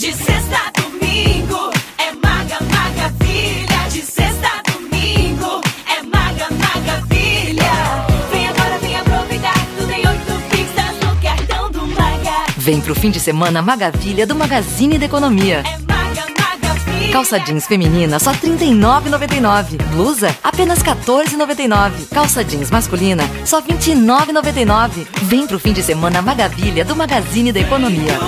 De sexta a domingo é Maga Magavilha. De sexta a domingo é Maga Magavilha. Vem agora, vem aproveitar. Tudo em oito pistas no cartão do Maga. Vem pro fim de semana Magavilha do Magazine da Economia. É Maga Calça jeans feminina só R$ 39,99. Blusa apenas R$ 14,99. Calça jeans masculina só R$ 29,99. Vem pro fim de semana Magavilha do Magazine da Economia.